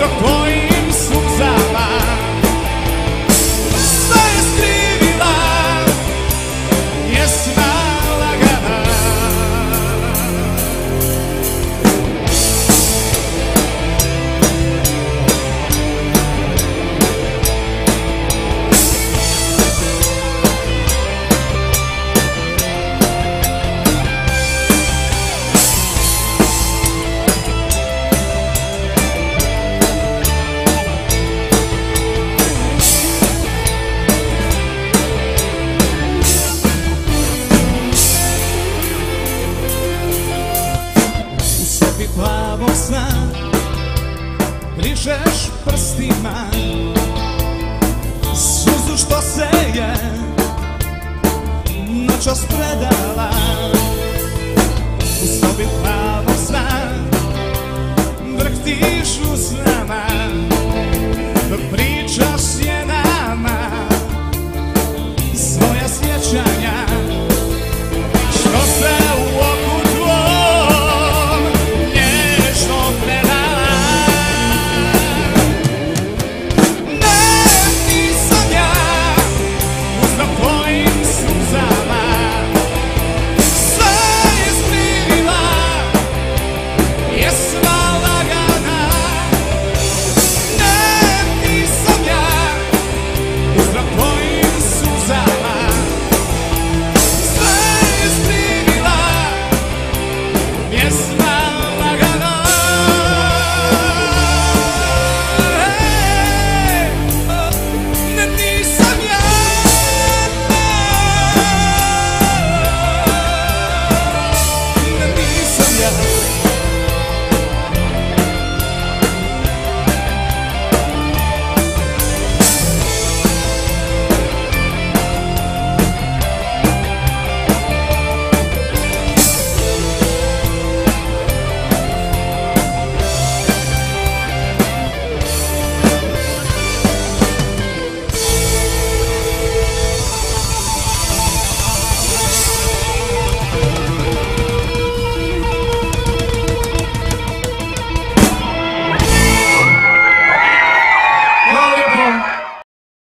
Japan. plavog sna Brižeš prstima. Suzu što se je Noćas predala